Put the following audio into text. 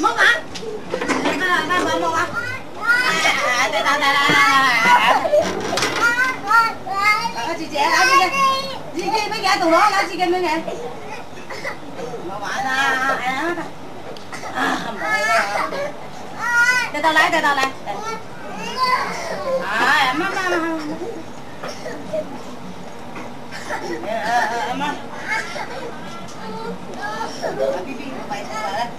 Mốc hả? Đây là ba ba mốc hả? Đây đây đây đây. Chị chị chị chị chị chị mấy cái tụi nó nó chị cái mấy cái. Mà bạn à Để tao lấy, để tao lấy. À, má má má. Ama. Habibi, mabait sa balat.